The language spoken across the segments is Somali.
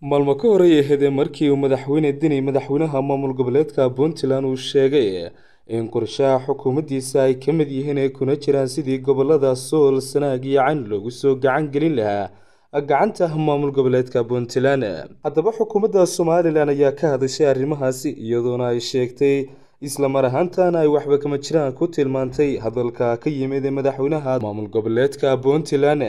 maalmo ka hor ay ahaydee markii uu madaxweyne deni madaxweynaha maamul goboleedka puntland uu sheegay in qorshaha xukuumaddiisa ay ka mid yihiin ay kuna jiraan sidii gobollada sool sanaag iyo cayn loogu soo gacan gelin lahaa gacanta maamul goboleedka puntland. Haddaba xukuumadda somalilan ayaa ka hadashay arrimahaasi iyadoona ay sheegtay isla mar ahaantana ay waxba kama jiraan ku tilmaantay hadalka ka yimid madaxweynaha maamul goboleedka puntland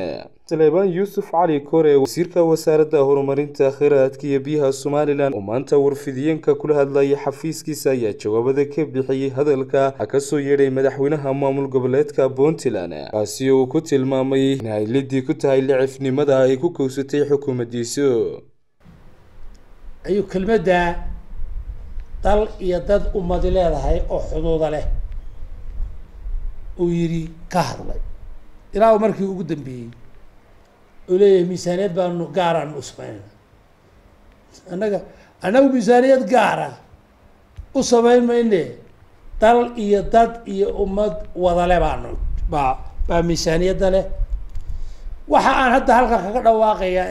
saleebaan yuusuf cali kore wasiirka wasaaradda horumarinta kheyraadka iyo biyaha somalilan. Oo maanta warfidiyeenka kula hadlayay xafiiskiisa ayaa jawaabada ka bixiyey hadalka ka soo yeedhay madaxweynaha maamul goboleedka puntland kaasi uu ku tilmaamay in ay lidii ku tahay licifnimada ay ku kowsatay xukuumaddiisu dal iyo dad ummadi leedahay oo xuduuda leh uu yidhi ka hadlay. Ilaa markii ugu dambeeyey uu leeyahay miisaaniyad baanu gaaraan u sameynayna annaga annagu miisaaniyad gaara u samayn mayne dal iyo dad iyo ummad wadale baanu baa baa miisaaniyadda leh. Waxa aan hadda halkan kaga dhawaaqaya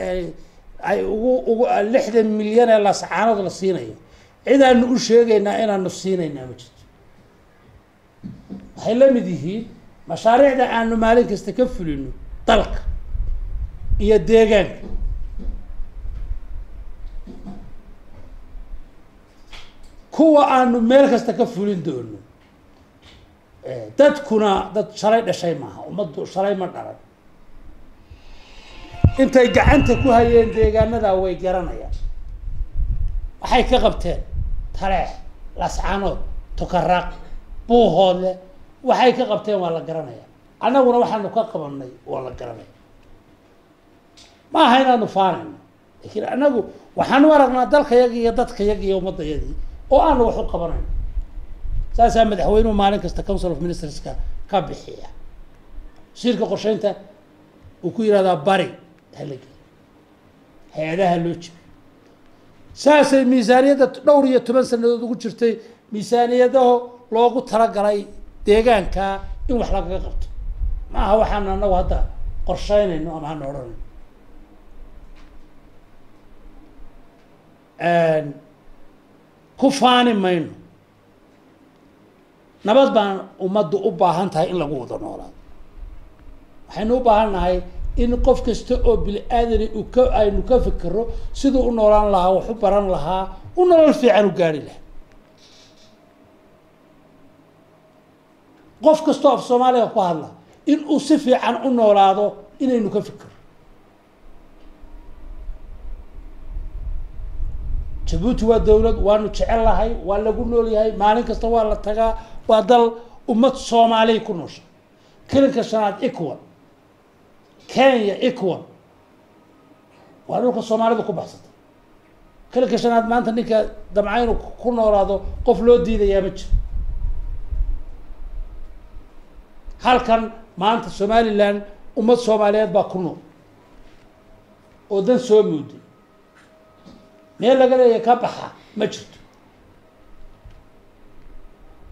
ay ugu ugu lixdan milyan ee lascaanood la siinayo cidaanu u sheegaynaa inaanu siinaynaa ma jirto. Waxay la mid yihiin mashaariicda aanu maalin kasta ka fulino dalka iyo deegaanka. Kuwa aanu meel kasta ka fulin doono dadkuna dad shalay dhashay maaha ummaddu shalay ma dhalan. Intay gacanta ku hayeen deegaanada way garanayaan. Waxay ka qabteen taleex lascaanood tukaraaq buuhoodle waxay ka qabteen waa la garanaya. Annaguna waxaanu ka qabanay waa la garanaya ma aha inaanu faanayno. Laakiin annagu waxaanu aragnaa dalkayaga iyo dadkayaga iyo ummadayadii oo aanu wax u qabanayno saasaa madaxweynuhu maalin kasta council of ministerska ka bixiya. Wasiirka qorsheynta uu ku yihahdaa bari halage hay'adaha loo jibiyo saasay miisaaniyadda dhowr iyo toban sanadood ugu jirtay miisaaniyadaho loogu talagalay deegaanka in wax lagaga qabto. Ma aha waxaanu anagu hadda qorsheynayno ama hana odhanayno. Ku faani mayno. Nabad baan ummaddu u baahan tahay in lagu wada noolaado waxaynu u baahan nahay in qof kasta oo bini aadani ka aynu ka fikiro siduu u noolaan lahaa wax u baran lahaa u nolol fiican u gaari lahaa. Qof kastoo af soomaaliga ku hadla in uu si fiican u noolaado inaynu ka fikiro jabuuti waa dawlad waanu jecel lahay waa lagu nool yahay maalin kasta waa la tagaa waa dal ummad soomaaliya ku noosha. Kelinka shanaad equal kenya equal waa dhulka soomaalida ku baxsatay. Kelinka shanaad maanta ninka damca inuu ku noolaado qof loo diidayaa ma jiro. Halkan maanta somalilan ummad soomaaliyeed baa ku nool. Oo dan soo muuday meel laga leeya ka baxa ma jirto.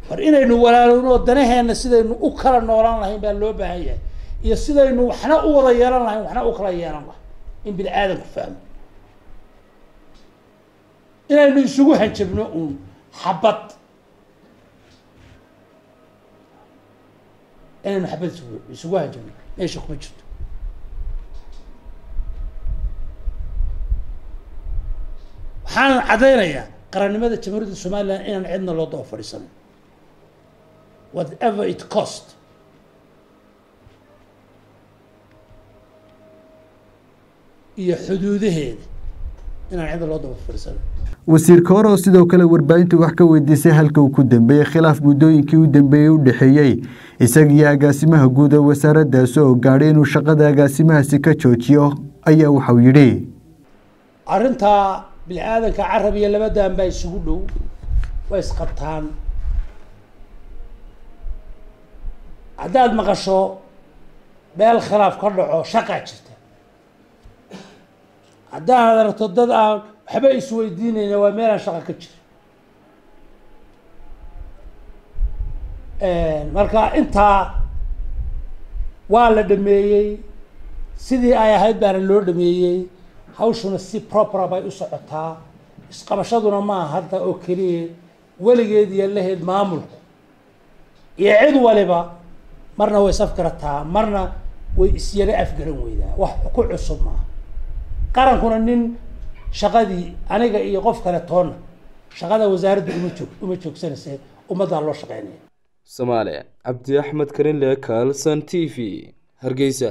War inaynu walaalowno danaheena sidaynu u kala noolaan lahayn baa loo baahan yahay iyo sidaynu waxna u wada yeelan lahayn waxna u kala yeelan lahay in bini aadamku fahmo. Inaynu isugu hanjabno uun xabad. Inaynu xabad isugu hanjabno meesha kuma jirto. Waxaan caddaynayaa qarannimada jamhuuriyadda somalilan inaan cidna loo daba fadhiisanayn whatever it cost iyo xuduudaheeda. Inaan cidna loo daba fadhiisanayn wasiirka hore oo sidoo kale warbaahintu wax ka weydiisay halka uu ku dambeeyey khilaaf muddooyinkii u dambeeyey u dhexeeyey isaga iyo agaasimaha guud ee wasaaraddaasi oo gaadhay inuu shaqada agaasimahaasi ka joojiyo ayaa waxau yidhi arrintaa bini aadanka carab iyo labadan baa isugu dhow. Way isqabtaan haddaad maqasho meel khilaaf ka dhaco shaqaa jirta haddaad aragto dad aan waxba isweydiinayna waa meelaan shaqa ka jira marka intaa waa la dhameeyey sidii ay ahayd baana loo dhameeyey hawshuna si propera bay u socotaa. Isqabashaduna maaha hadda oo keliya weligeed iyo laheyd maamulku. Iyo cid waliba marna way safgarataa marna way isyara afgaran weydaa. Wax ku cusub maaha qarankuna nin shaqadii aniga iyo qof kale toonna. Shaqada wasaaradda uma joog uma joogsanaysa ummaddaa loo shaqeynaya soomaaliya cabdi axmed karinle kaalson t v. Hargeysa